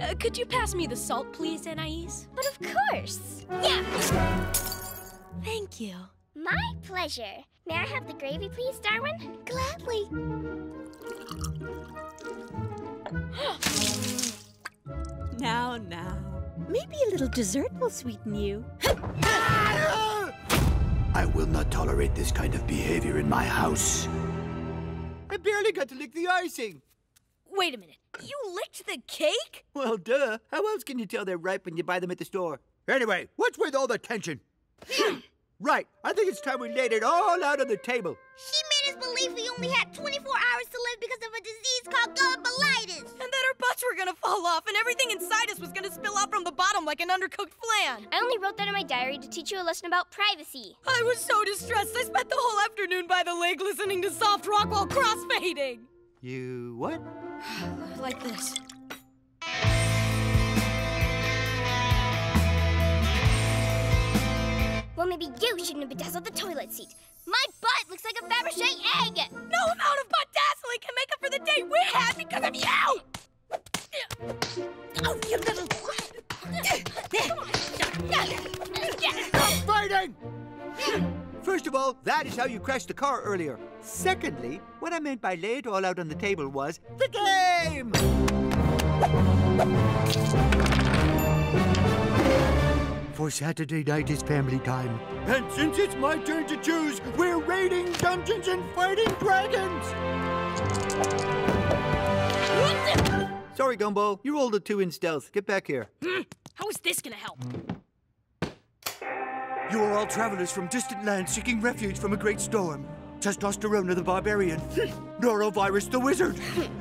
Uh, could you pass me the salt, please, Anais? But of course. Yeah. Thank you. My pleasure. May I have the gravy, please, Darwin? Gladly. Now, now. Maybe a little dessert will sweeten you. I will not tolerate this kind of behavior in my house. I barely got to lick the icing. Wait a minute. You licked the cake? Well, duh. How else can you tell they're ripe when you buy them at the store? Anyway, what's with all the tension? right, I think it's time we laid it all out on the table. She made us believe we only had 24 hours to live because of a disease called gullibilitis. And that our butts were gonna fall off and everything inside us was gonna spill out from the bottom like an undercooked flan. I only wrote that in my diary to teach you a lesson about privacy. I was so distressed. I spent the whole afternoon by the lake listening to soft rock while crossfading. You what? like this. Well, maybe you shouldn't have bedazzled the toilet seat. My butt looks like a Fabergé egg. No amount of butt dazzling can make up for the day we had because of you! Oh, you little... Stop fighting! First of all, that is how you crashed the car earlier. Secondly, what I meant by lay it all out on the table was the game! For Saturday night is family time. And since it's my turn to choose, we're raiding Dungeons and Fighting Dragons! Sorry, Gumbo. You rolled a two in stealth. Get back here. Hmm. How is this gonna help? You are all travelers from distant lands seeking refuge from a great storm. Testosterone the barbarian, Norovirus the wizard,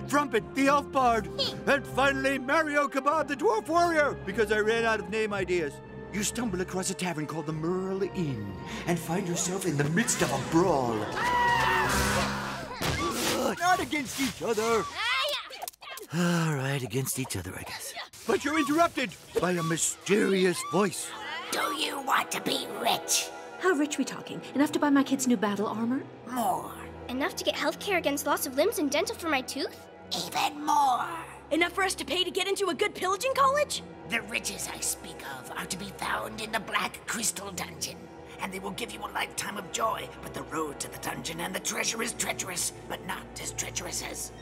Trumpet the elf bard, and finally Mario Kebab the dwarf warrior, because I ran out of name ideas. You stumble across a tavern called the Merle Inn and find yourself in the midst of a brawl. Not against each other. All right, against each other, I guess. But you're interrupted by a mysterious voice. Do you want to be rich? How rich we talking? Enough to buy my kids new battle armor? More. Enough to get health care against loss of limbs and dental for my tooth? Even more. Enough for us to pay to get into a good pillaging college? The riches I speak of are to be found in the Black Crystal Dungeon. And they will give you a lifetime of joy. But the road to the dungeon and the treasure is treacherous, but not as treacherous as